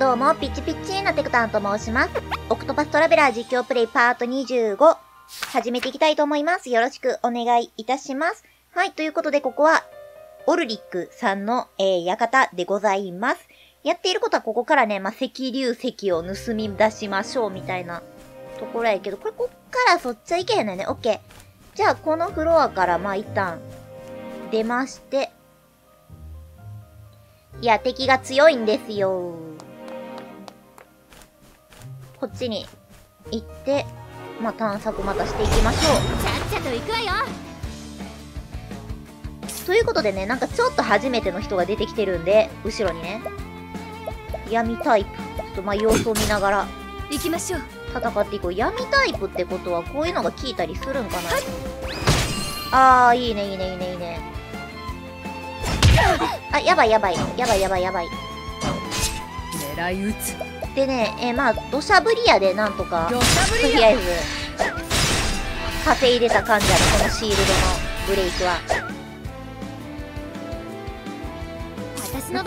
どうも、ピッチピッチなテクタンと申します。オクトパストラベラー実況プレイパート25、始めていきたいと思います。よろしくお願いいたします。はい、ということで、ここは、オルリックさんの、えー、館でございます。やっていることはここからね、まあ、石流石を盗み出しましょう、みたいなところやけど、これこっからそっちはいけへんのよね。オッケー。じゃあ、このフロアから、ま、一旦、出まして、いや、敵が強いんですよ。こっちに行って、まあ、探索またしていきましょう。ちゃっちゃと行くわよということでね、なんかちょっと初めての人が出てきてるんで、後ろにね。闇タイプ。ちょっとまあ様子を見ながら。行きましょう。戦っていこう。闇タイプってことはこういうのが効いたりするんかな、あー、いいね、いいね、いいね、いいね。あ、やばいやばい。やばいやばいやばい。狙い撃つ。でね、えー、まあ、土砂降りやで、なんとか、とりあえず、稼いでた感じある、このシールドのブレイクは。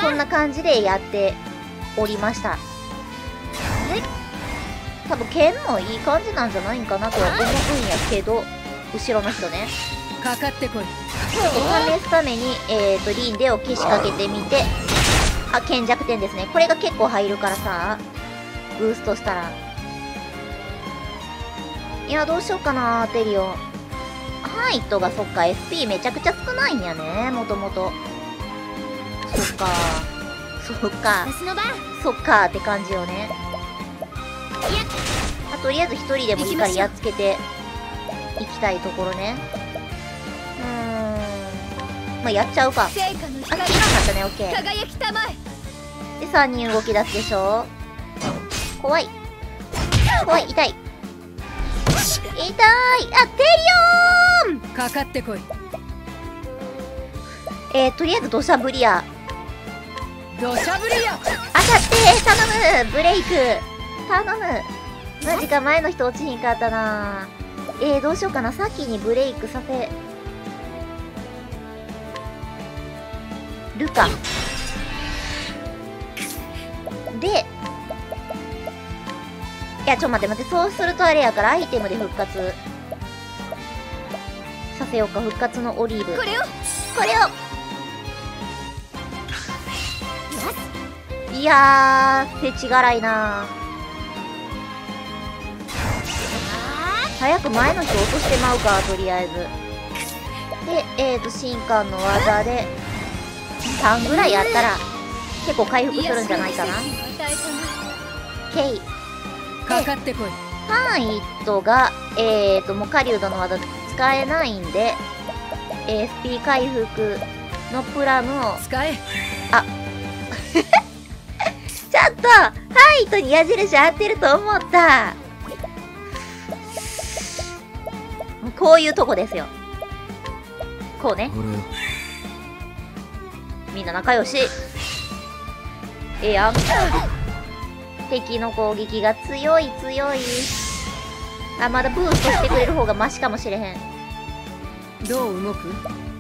こんな感じでやっておりました。多分剣もいい感じなんじゃないんかなとは思うんやけど、後ろの人ね。かかってこい。試すために、えっ、ー、と、リンデを消しかけてみて、あ、剣弱点ですね。これが結構入るからさ、ブーストしたら。いや、どうしようかな、テリオ。ハイトがそっか、SP めちゃくちゃ少ないんやね、もともと。そっか。そっか。そっかって感じよね。あ、とりあえず一人でもいいからやっつけていきたいところね。うーん。まあ、やっちゃうか。あ、切らんかったね、オッケー。で、3人動き出すでしょ怖い。怖い、痛い。痛い。あ、テリオン！かかってこい。えー、とりあえず土砂降りや。土砂降りや。当たって頼む。ブレイク。頼む。マジか前の人落ちひんかったな。えー、どうしようかな。先にブレイクさせ。るかでいや、ちょ、待って待って、そうするとあれやから、アイテムで復活。させようか、復活のオリーブ。これをこれをいやー、せちがらいな早く前の人落としてまうか、とりあえず。で、えーと、新刊の技で、3ぐらいやったら、結構回復するんじゃないかな。ケイ。かかってこいハンイットが、えーと、もう狩人の技使えないんで、SP 回復のプラムを。使えあ。ちょっとハンイットに矢印合ってると思ったこういうとこですよ。こうね。みんな仲良し。ええやん。敵の攻撃が強い強い。あ、まだブーストしてくれる方がマシかもしれへん。どう動く？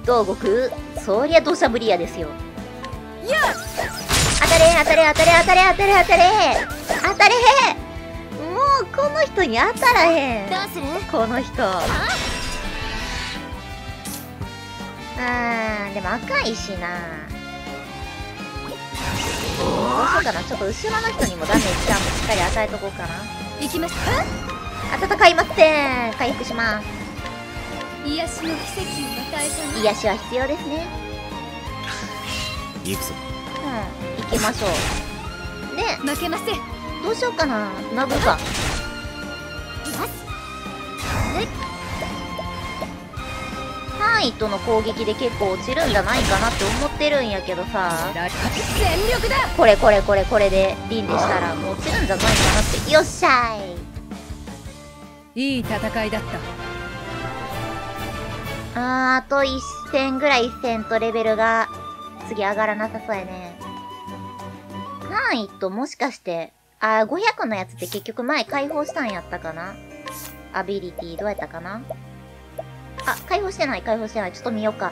どう動く？そりゃ土砂降りやですよ。や当たれ当たれ当たれ当たれ当たれ当たれ当たれもうこの人に当たらへん。どうする？この人。あー、でも赤いしな。どうしようかなちょっと後ろの人にもダメージちゃんもしっかり与えとこうかな行きます戦いません回復します癒しの奇跡を与えた癒しは必要ですね行くぞうん行きましょうで負けませんどうしようかな殴るか範囲との攻撃で結構落ちるんじゃないかなって思ってるんやけどさ。全力だ。これこれこれこれでリンでしたら落ちるんじゃないかなって。よっしゃい。いい戦いだった。あーあと1戦ぐらい1戦とレベルが次上がらなさそうやね。範囲ともしかしてあー500のやつって結局前解放したんやったかな？アビリティどうやったかな？あ、解放してない、解放してない。ちょっと見ようか。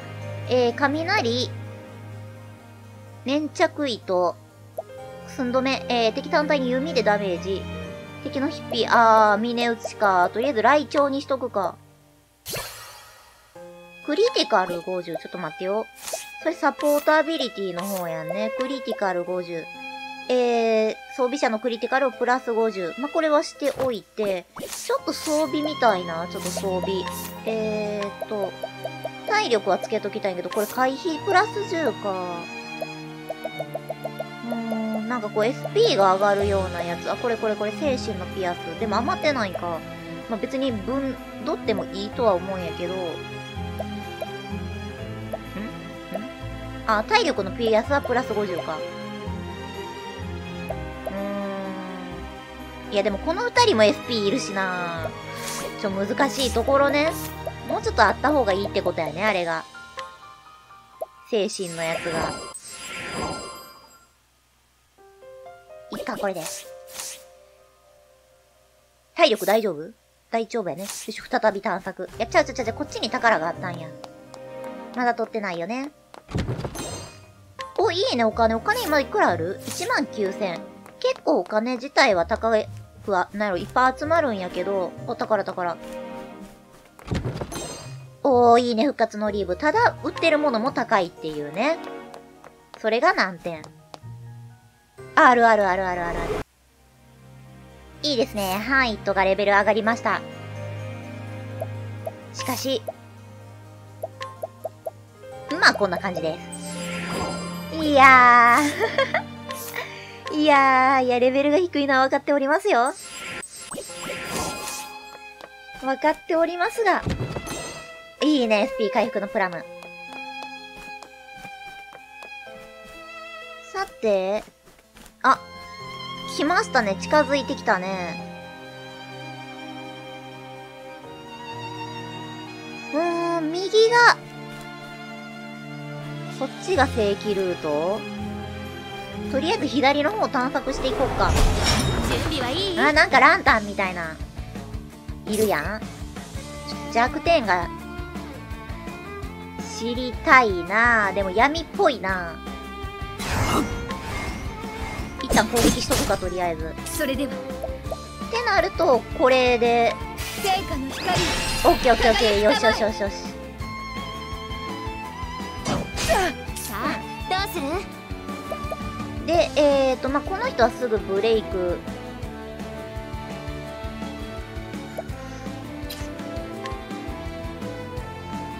えー、雷、粘着糸、寸止め。えー、敵単体に弓でダメージ。敵のヒッピー、あー、峰打ちか。とりあえず雷鳥にしとくか。クリティカル50。ちょっと待ってよ。それサポータビリティの方やんね。クリティカル50。えー、装備者のクリティカルをプラス50。まあ、これはしておいて、ちょっと装備みたいな。ちょっと装備。えーっと、体力はつけときたいけど、これ回避プラス10か。うーん、なんかこう SP が上がるようなやつ。あ、これこれこれ、精神のピアス。でも余ってないか。まあ、別に分、取ってもいいとは思うんやけど。ん？ん？あ、体力のピアスはプラス50か。いやでもこの二人も SP いるしなちょ、難しいところね。もうちょっとあった方がいいってことやね、あれが。精神のやつが。いっか、これで。体力大丈夫？大丈夫やね。よし、再び探索。やっちゃうちゃうちゃうちゃう、こっちに宝があったんや。まだ取ってないよね。お、いいね、お金。お金今いくらある ?1 万9000。結構お金自体は高くは、なんやろ、いっぱい集まるんやけど、お、宝宝。おー、いいね、復活のオリーブ。ただ、売ってるものも高いっていうね。それが難点。あるあるあるあるあるある。いいですね。ハンイットがレベル上がりました。しかし、まあこんな感じです。いやー。いやー、いや、レベルが低いのは分かっておりますよ。分かっておりますが。いいね、SP 回復のプラム。さて、あ、来ましたね。近づいてきたね。うーん、右が、そっちが正規ルート？とりあえず左の方を探索していこうか。準備はいい？あ、なんかランタンみたいな。いるやん。弱点が、知りたいなでも闇っぽいな一旦攻撃しとくか、とりあえず。っそれではてなると、これで、聖火の光オッケーオッケーオッケー。よしよしよしよし。で、えーと、まあ、この人はすぐブレイク。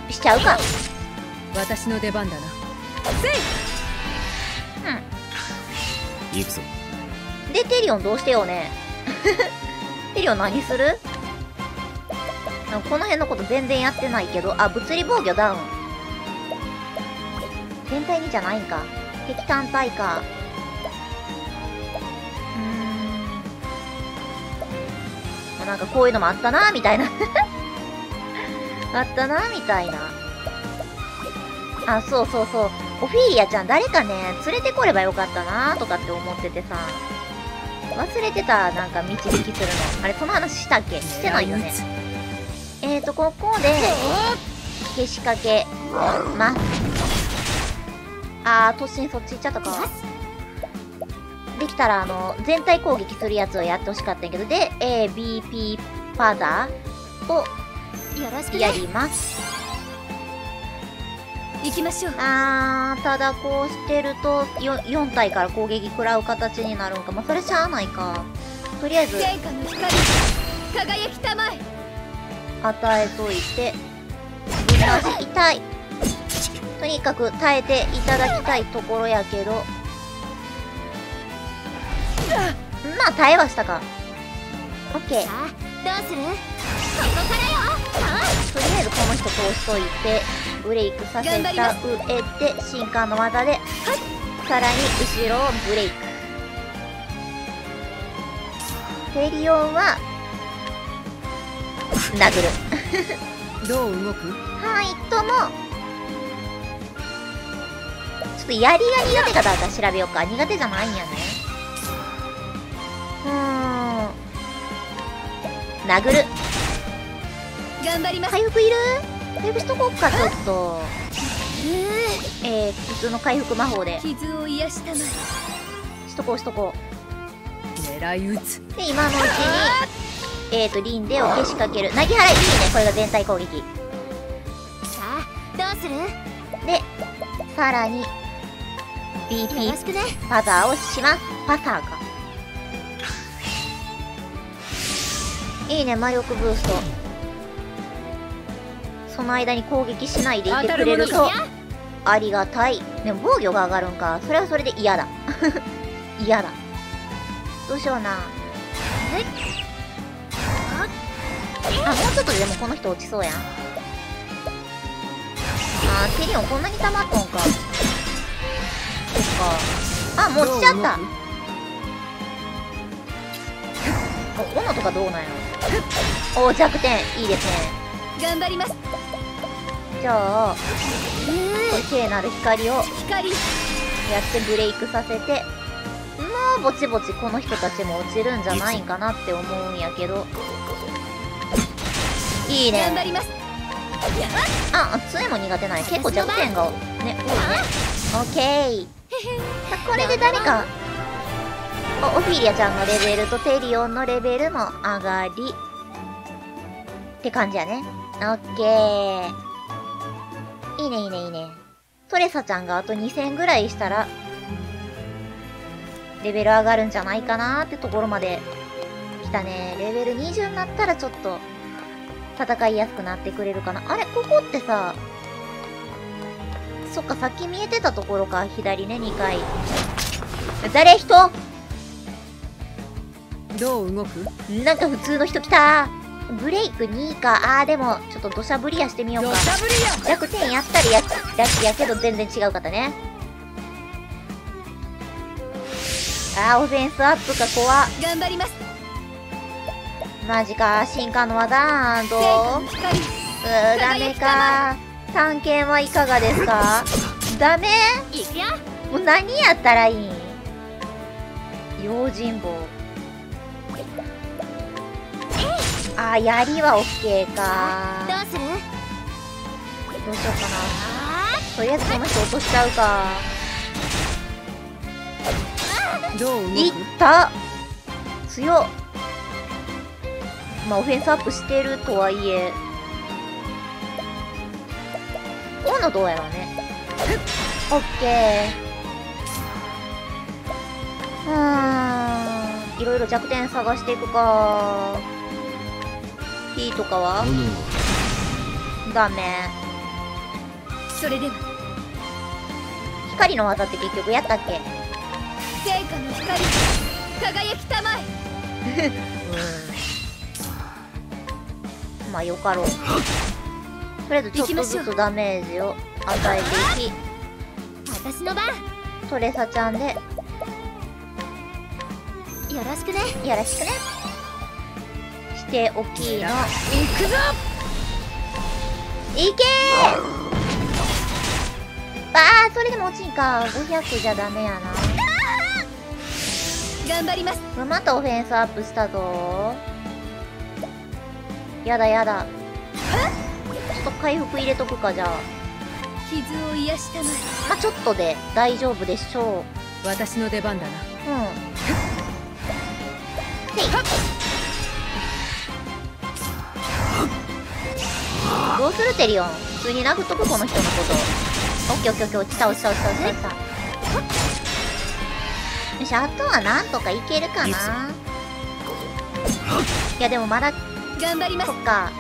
しちゃうか。私の出番だな行くぞで、テリオンどうしてよね テリオン何する？この辺のこと全然やってないけど、あ、物理防御ダウン。全体にじゃないんか。敵単体か。なんかこういうのもあったなみたいな。あったなみたいな。あ、そうそうそう。オフィリアちゃん誰かね、連れてこればよかったなとかって思っててさ。忘れてた、なんか導きするの。あれ、その話したっけ？してないよね。えーと、ここで、消しかけます。あー、突進そっち行っちゃったか。できたら、あの、全体攻撃するやつをやってほしかったんやけど、で、えー、BP パダをよろしくねやります。行きましょうあー、ただこうしてると、4, 4体から攻撃食らう形になるんか。まあ、それしゃあないか。とりあえず、輝きたまえ与えといて、ぶん回し痛い。とにかく耐えていただきたいところやけど。まあ、耐えはしたか。オッケー。どうする？ここからよとりあえずこの人通しといて、ブレイクさせた上で、進化の技で、さらに後ろをブレイク。テリオンは、殴る。どう動く？はい、とも。ちょっと槍が苦手かどうか調べようか。苦手じゃないんやね。うーん。殴る。頑張ります回復いる？回復しとこうか、ちょっと。えー、普通の回復魔法で。傷を癒したまえしとこうしとこ狙い撃つう。で、今のうちに、えーと、リンデをけしかける。なぎ払いいいね。これが全体攻撃。さあどうする？よで、さらに、ろ BP パザーをします。パサーか。いいね、魔力ブースト。その間に攻撃しないでいてくれるとありがたい。でも防御が上がるんか。それはそれで嫌だ。嫌だ。どうしような。あ、もうちょっとでもこの人落ちそうやん。あー、テリオンこんなに溜まっとんか。そっか。あ、もう？落ちちゃった。お、斧とかどうなんやろ？お、弱点。いいですね。頑張りますじゃあ、聖なる光を光やってブレイクさせて、もうぼちぼちこの人たちも落ちるんじゃないかなって思うんやけど。いいね。頑張りますあ、杖も苦手ない。結構弱点がね、多いね。オッケー。さこれで誰か、お、オフィリアちゃんのレベルとテリオンのレベルも上がり、って感じやね。オッケー。いいねいいねいいね。トレサちゃんがあと2000ぐらいしたら、レベル上がるんじゃないかなーってところまで来たね。レベル20になったらちょっと、戦いやすくなってくれるかな。あれここってさ、そっか、さっき見えてたところか。左ね、2回。誰人？どう動く？なんか普通の人来たブレイク2か？あー、でも、ちょっと土砂降りやしてみようか。弱点やったりや、ラッキーやけど全然違うかったね。あー、オフェンスアップか、怖っ。頑張りますマジか、進化の技どう？うー、ダメか。探検はいかがですか？ダメ？もう何やったらいい？ん用心棒。あー、槍はオッケーか。どうする？どうしようかあな。とりあえずこの人落としちゃうか。いった強っまあ、オフェンスアップしてるとはいえ。こういうのどうやろうね。オッケー。うーん。いろいろ弱点探していくか。P とかは？ダメ。それでは。光の技って結局やったっけ？聖火の光。輝きたまえ。まあよかろう。とりあえずちょっとずつダメージを与えていき、私の番。トレサちゃんで。よろしくね。よろしくね。しておきの。行くぞいけーあー、それでも落ちんか。500じゃダメやな。頑張りますまたオフェンスアップしたぞやだやだ。ちょっと回復入れとくか、じゃあ。傷を癒したまあ、ちょっとで大丈夫でしょう。私の出番だなうん。うするテリオン？普通に殴っとくこの人のこと。オッケーオッケーオッケー、落ちた落ちた落ちた落ちた。よし、あとはなんとかいけるかな？いや、でもまだ、頑張りますそっか。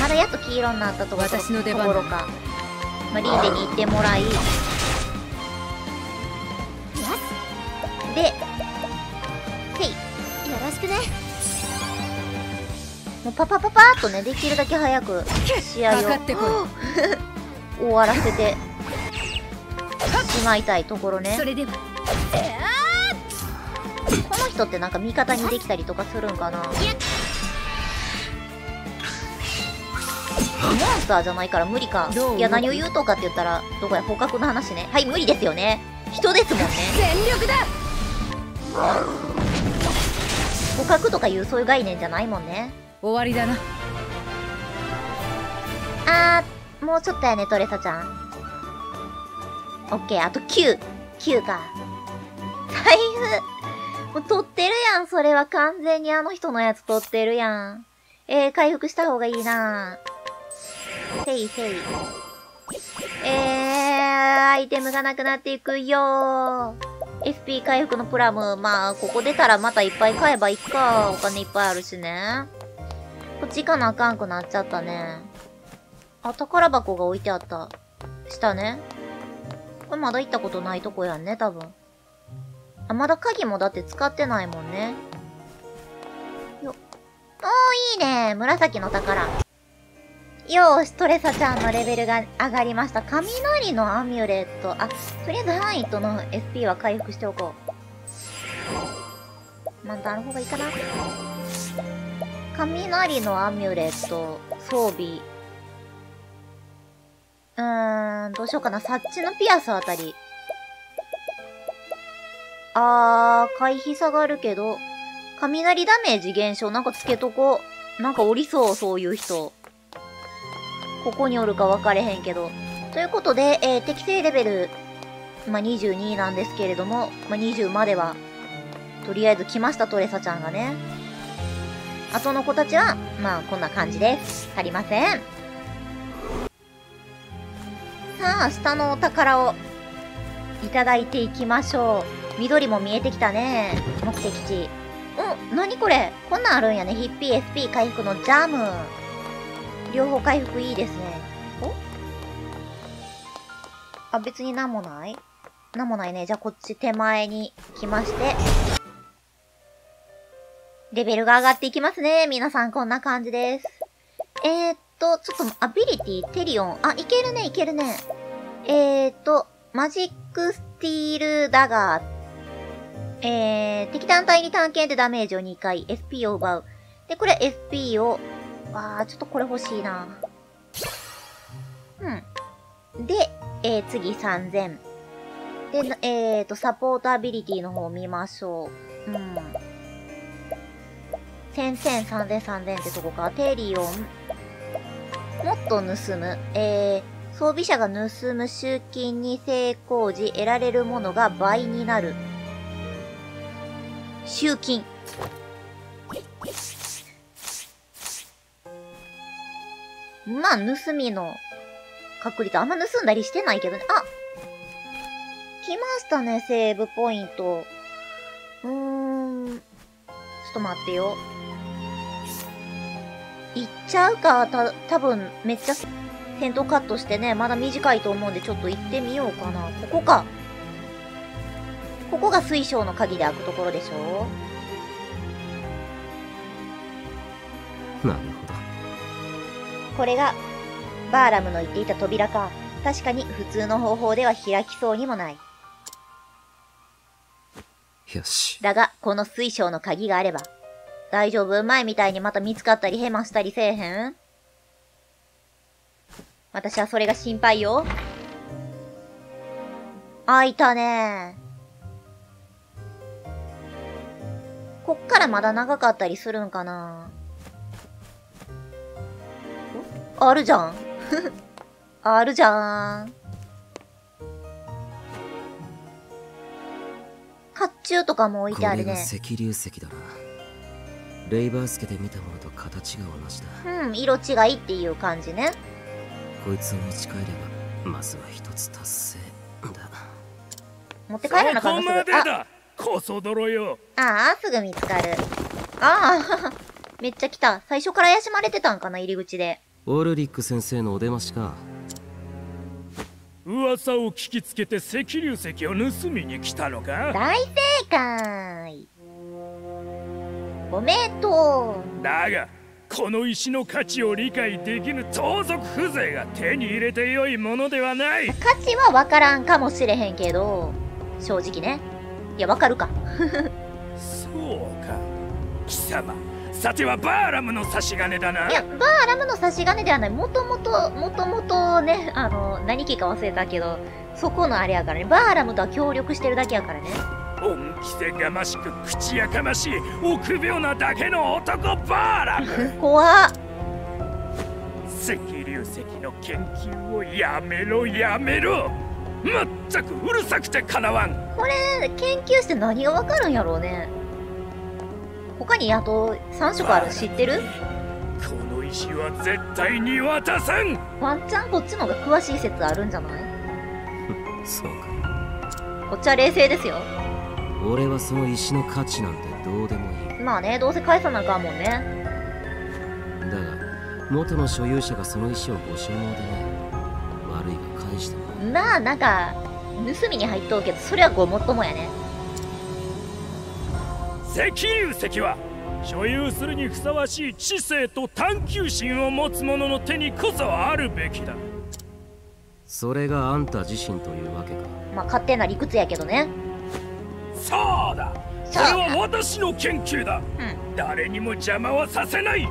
まだやっと黄色になったところ私の出番だところか。まあ、リーデに行ってもらい。で、せい。よろしくねもうパパパパーっとね、できるだけ早く試合を。終わらせて。しまいたいところね。この人ってなんか味方にできたりとかするんかな？モンスターじゃないから無理か。いや、何を言うとかって言ったら、どこや、捕獲の話ね。はい、無理ですよね。人ですもんね。全力だ。捕獲とかいうそういう概念じゃないもんね。終わりだなあー、もうちょっとやね、トレサちゃん。オッケー、あと9。9か。財布、もう取ってるやん、それは完全にあの人のやつ取ってるやん。えー、回復した方がいいなせいせい。えー、アイテムがなくなっていくよー。FP 回復のプラム、まあ、ここ出たらまたいっぱい買えばいいか。お金いっぱいあるしね。こっち行かなあかんくなっちゃったね。あ、宝箱が置いてあった。下ね。これまだ行ったことないとこやんね、多分。あ、まだ鍵もだって使ってないもんね。よ。おー、いいね。紫の宝。よーし、トレサちゃんのレベルが上がりました。雷のアミュレット。あ、とりあえずハイトの SP は回復しておこう。またある方がいいかな。雷のアミュレット、装備。うーん、どうしようかな。サッチのピアスあたり。あー、回避下がるけど、雷ダメージ減少なんかつけとこう。なんかおりそう、そういう人。ここにおるか分かれへんけど。ということで、えー、適正レベル、まあ、22なんですけれども、まあ、20までは、とりあえず来ました、トレサちゃんがね。後の子たちは、まあ、こんな感じです。足りません。さあ、下のお宝を、いただいていきましょう。緑も見えてきたね。目的地。お、なにこれ？こんなんあるんやね。ヒッピー SP 回復のジャム。両方回復いいですね。お？あ、別になんもない？なんもないね。じゃあこっち手前に来まして。レベルが上がっていきますね。皆さんこんな感じです。えー、っと、ちょっと、アビリティ、テリオン。あ、いけるね、いけるね。えー、っと、マジックスティールダガー。えー、敵単体に短剣でダメージを2回、SP を奪う。で、これ SP を、あー、ちょっとこれ欲しいな。うん。で、えー、次3000。で、えーと、サポートアビリティの方を見ましょう。うん。1000、1000、3000、3000ってとこか。テリオン。もっと盗む。えー、装備者が盗む集金に成功時、得られるものが倍になる。集金。まあ、盗みの確率、あんま盗んだりしてないけどね。あ来ましたね、セーブポイント。うーん。ちょっと待ってよ。行っちゃうか、た、多分めっちゃ戦闘カットしてね、まだ短いと思うんでちょっと行ってみようかな。ここか。ここが水晶の鍵で開くところでしょ？なるほどこれが、バーラムの言っていた扉か。確かに普通の方法では開きそうにもない。よしだが、この水晶の鍵があれば、大丈夫？前みたいにまた見つかったりヘマしたりせえへん？私はそれが心配よ。開いたねこっからまだ長かったりするんかな？あるじゃん。あるじゃん。甲冑とかも置いてあるね。れが石流石だなレイバースケで見たものと形が同じだうん、色違いっていう感じね。こいつを持ち帰ればまずは一つ達成だ持って帰らなかったすぐ。あ、だこそ泥よああ、すぐ見つかる。ああ、めっちゃ来た。最初から怪しまれてたんかな、入り口で。オルリック先生のお出ましか噂を聞きつけて石流石を盗みに来たのか？大正解ごめんとだがこの石の価値を理解できぬ盗賊風情が手に入れてよいものではない価値はわからんかもしれへんけど、正直ね。いや、わかるか。そうか貴様さてはバーラムの差し金だないや、バーラムの差し金ではない。もともと、もともとね、あの、何家か忘れたけど、そこのあれやからね。バーラムとは協力してるだけやからね。恩着せがましく口やかましい臆病なだけの男バーラム怖っ。石流石の研究をやめろやめろまったくうるさくてかなわんこれ、研究して何がわかるんやろうね。他にあと3色ある知ってる？この石は絶対に渡さんワンチャンこっちの方が詳しい説あるんじゃない？そうかこっちは冷静ですよ。俺はその石の価値なんてどうでもいいまあね、どうせ返さなあかんもんね。だが元の所有者がその石をご所望でね悪いが返してもまあ、なんか、盗みに入っとうけど、それはごもっともやね。石流石は所有するにふさわしい知性と探求心を持つ者の手にこそあるべきだそれがあんた自身というわけかまあ、勝手な理屈やけどね。そうだ。それは私の研究だ。うん。誰にも邪魔はさせない。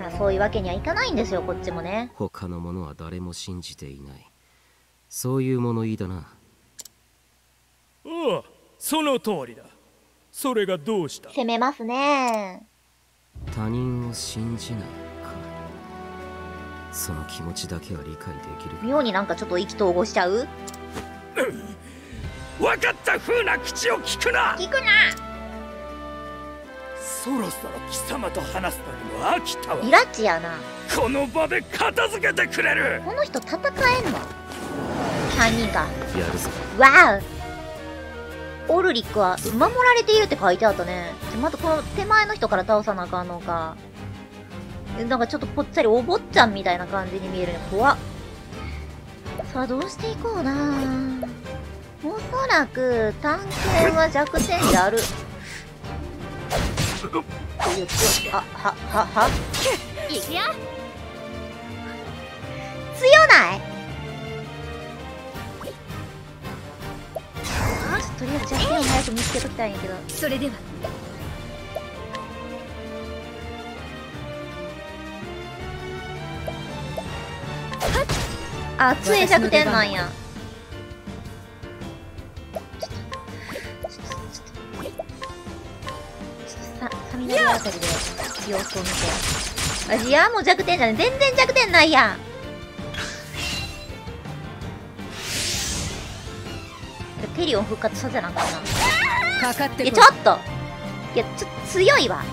まあ、そういうわけにはいかないんですよ、こっちもね。他の者は誰も信じていない。そういう物言いだな。ああその通りだ。それがどうした？攻めますね。他人を信じないかその気持ちだけは理解できる妙になんかちょっと意気投合しちゃう？分かった風な口を聞くな聞くなそろそろ貴様と話すのにも飽きたわイラッチやな。この場で片付けてくれるこの人戦えんの ?3 人か。やるぞわおオルリックは守られているって書いてあったね。でまたこの手前の人から倒さなあかんのか。えなんかちょっとぽっちゃりお坊ちゃんみたいな感じに見えるね。怖っ。さあどうしていこうなおそらく探検は弱点である。あ、は、は、は行くよ強ない？ちょっととりあえず弱点を早く見つけときたいんやけど。それではあ、杖弱点なんや。あたりで様子を見て。あ、いや、もう弱点じゃね全然弱点ないやん。テリオン復活させなあかんな。いや、かかってこいちょっといや、ちょっと強いわ。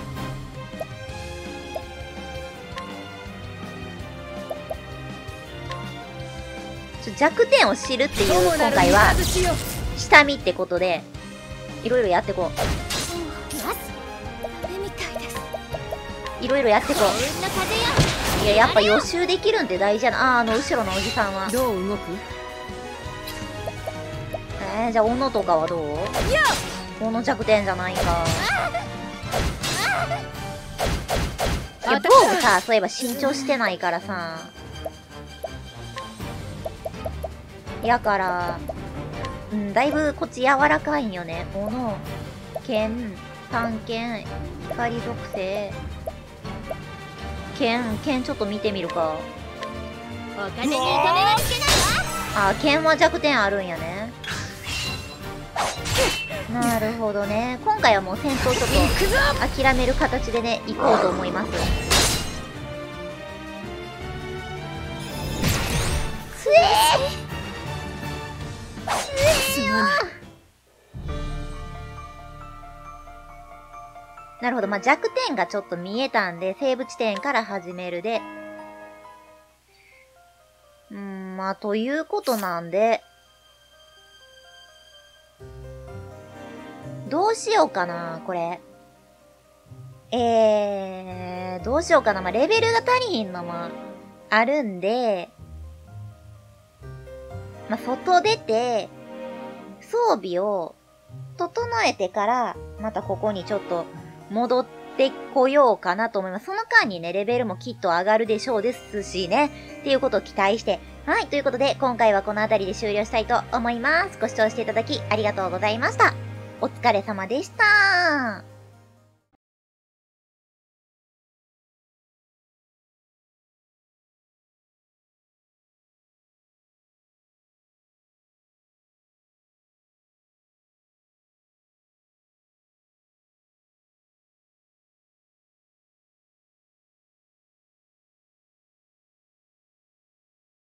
弱点を知るっていう今回は下見ってことでいろいろやってこよいろいろやってこう。いややっぱ予習できるんって大事やな。あーあの後ろのおじさんは。どう動く？えー、じゃあ斧とかはどう？斧弱点じゃないんか。いや防具さそういえば身長してないからさ。やからうんだいぶこっち柔らかいんよね。斧剣探検光属性剣剣ちょっと見てみるか。お金にはつけないわあ剣は弱点あるんやね。なるほどね。今回はもう戦闘ちょっと諦める形でね行こうと思いますなるほど。まあ、弱点がちょっと見えたんで、セーブ地点から始めるで。うん、まあ、ということなんで、どうしようかな、これ。えー、どうしようかな。まあ、レベルが足りひんのもあるんで、まあ、外出て、装備を整えてから、またここにちょっと戻ってこようかなと思います。その間にね、レベルもきっと上がるでしょうですしね。っていうことを期待して。はい、ということで、今回はこの辺りで終了したいと思います。ご視聴していただきありがとうございました。お疲れ様でした。